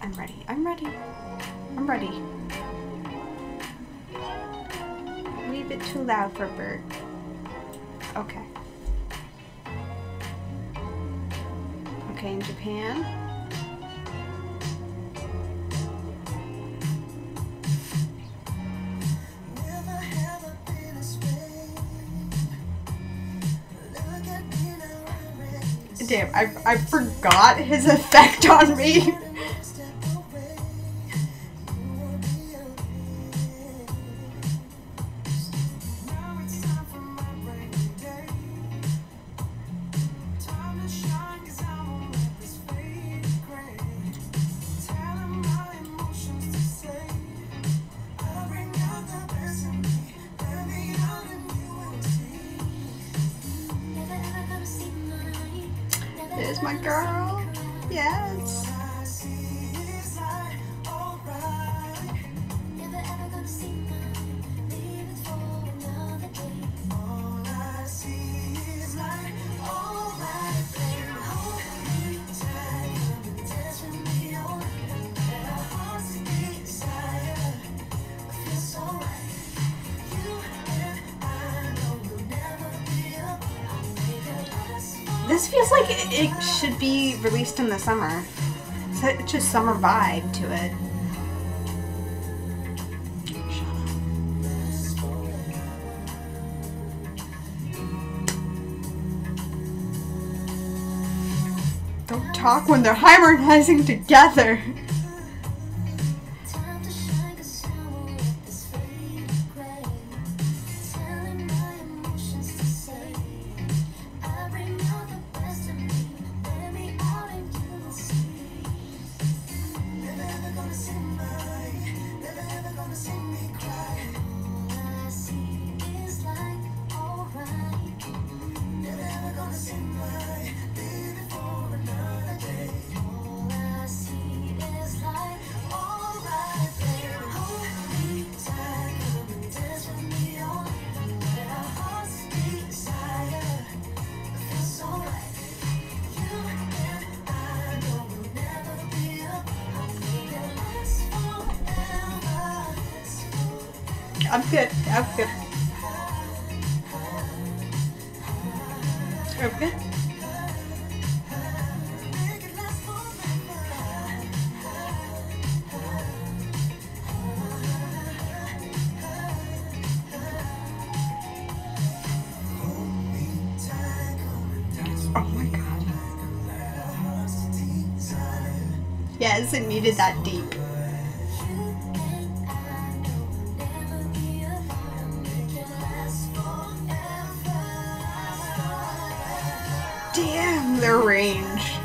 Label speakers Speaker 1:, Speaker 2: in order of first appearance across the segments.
Speaker 1: I'm ready. I'm ready. I'm ready. Wee bit too loud for Bert. Okay. Okay, in Japan. Damn, I, I forgot his effect on me. My girl. Yes. This feels like it, should be released in the summer. Such a summer vibe to it. Don't talk when they're harmonizing together. I'm good. I'm good. Good. Oh my god. Yes, it needed that deep. Damn, their range.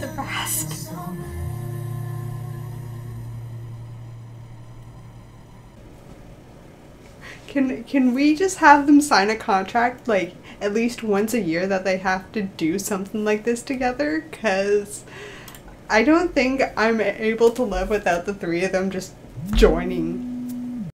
Speaker 1: The best. Can can we just have them sign a contract like at least once a year that they have to do something like this together? Cause I don't think I'm able to live without the three of them just joining